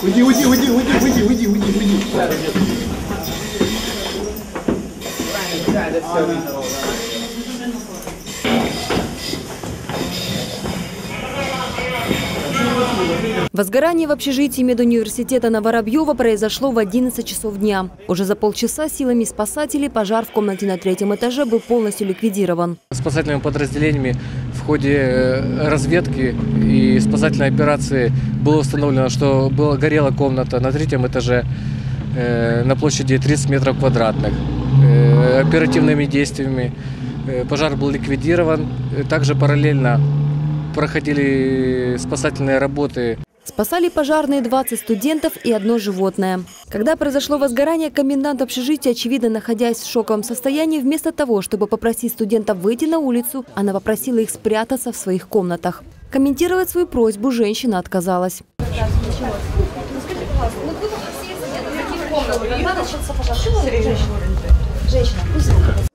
回去，回去，回去，回去，回去，回去，回去，回去。再来，再来，再来，再来。Возгорание в общежитии медуниверситета на Воробьева произошло в 11 часов дня. Уже за полчаса силами спасателей пожар в комнате на третьем этаже был полностью ликвидирован. Спасательными подразделениями в ходе э, разведки и спасательной операции было установлено, что была, горела комната на третьем этаже э, на площади 30 метров квадратных. Э, оперативными действиями э, пожар был ликвидирован. Также параллельно проходили спасательные работы Спасали пожарные 20 студентов и одно животное. Когда произошло возгорание, комендант общежития, очевидно находясь в шоковом состоянии, вместо того, чтобы попросить студентов выйти на улицу, она попросила их спрятаться в своих комнатах. Комментировать свою просьбу женщина отказалась.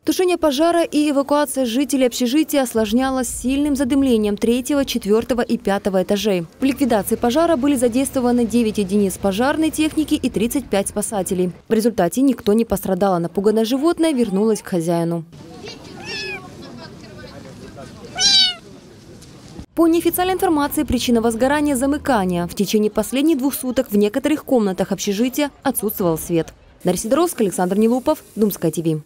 Тушение пожара и эвакуация жителей общежития осложнялась сильным задымлением третьего, четвертого и пятого этажей. В ликвидации пожара были задействованы 9 единиц пожарной техники и 35 спасателей. В результате никто не пострадал, а напуганное животное вернулось к хозяину. По неофициальной информации, причина возгорания – замыкания. В течение последних двух суток в некоторых комнатах общежития отсутствовал свет. Дарья Сидоровская, Александр Нелупов, Думская ТВ.